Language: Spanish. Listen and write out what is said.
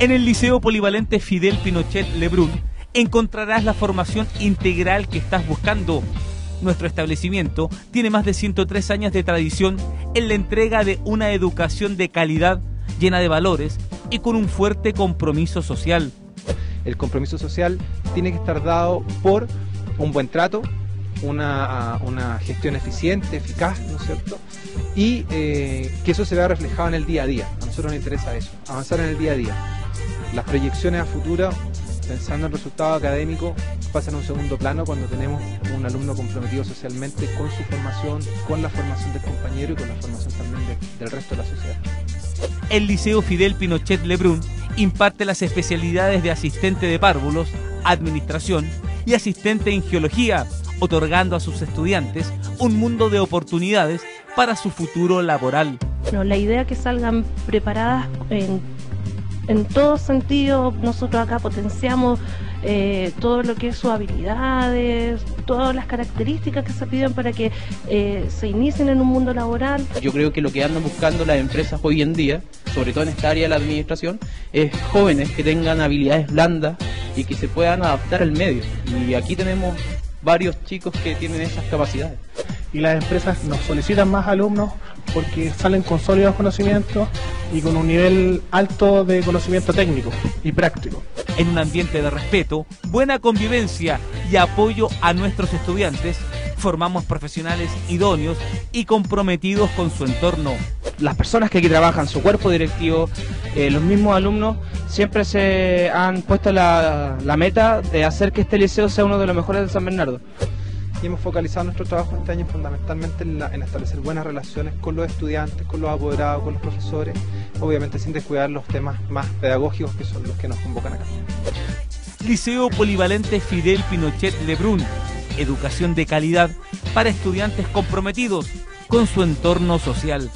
En el Liceo Polivalente Fidel Pinochet Lebrun encontrarás la formación integral que estás buscando. Nuestro establecimiento tiene más de 103 años de tradición en la entrega de una educación de calidad llena de valores y con un fuerte compromiso social. El compromiso social tiene que estar dado por un buen trato, una, una gestión eficiente, eficaz, ¿no es cierto? Y eh, que eso se vea reflejado en el día a día. A nosotros nos interesa eso, avanzar en el día a día. Las proyecciones a futuro, pensando en resultados académicos, pasan a un segundo plano cuando tenemos un alumno comprometido socialmente con su formación, con la formación del compañero y con la formación también de, del resto de la sociedad. El Liceo Fidel Pinochet Lebrun imparte las especialidades de asistente de párvulos, administración y asistente en geología, otorgando a sus estudiantes un mundo de oportunidades para su futuro laboral. No, la idea es que salgan preparadas en en todo sentido, nosotros acá potenciamos eh, todo lo que es sus habilidades, todas las características que se piden para que eh, se inicien en un mundo laboral. Yo creo que lo que andan buscando las empresas hoy en día, sobre todo en esta área de la administración, es jóvenes que tengan habilidades blandas y que se puedan adaptar al medio. Y aquí tenemos varios chicos que tienen esas capacidades y las empresas nos solicitan más alumnos porque salen con sólidos conocimientos y con un nivel alto de conocimiento técnico y práctico. En un ambiente de respeto, buena convivencia y apoyo a nuestros estudiantes, formamos profesionales idóneos y comprometidos con su entorno. Las personas que aquí trabajan, su cuerpo directivo, eh, los mismos alumnos, siempre se han puesto la, la meta de hacer que este liceo sea uno de los mejores de San Bernardo y hemos focalizado nuestro trabajo este año fundamentalmente en, establecer buenas relaciones con los estudiantes, con los apoderados, con los profesores, obviamente sin descuidar los temas más pedagógicos que son los que nos convocan acá. Liceo Polivalente Fidel Pinochet Lebrun, educación de calidad para estudiantes comprometidos con su entorno social.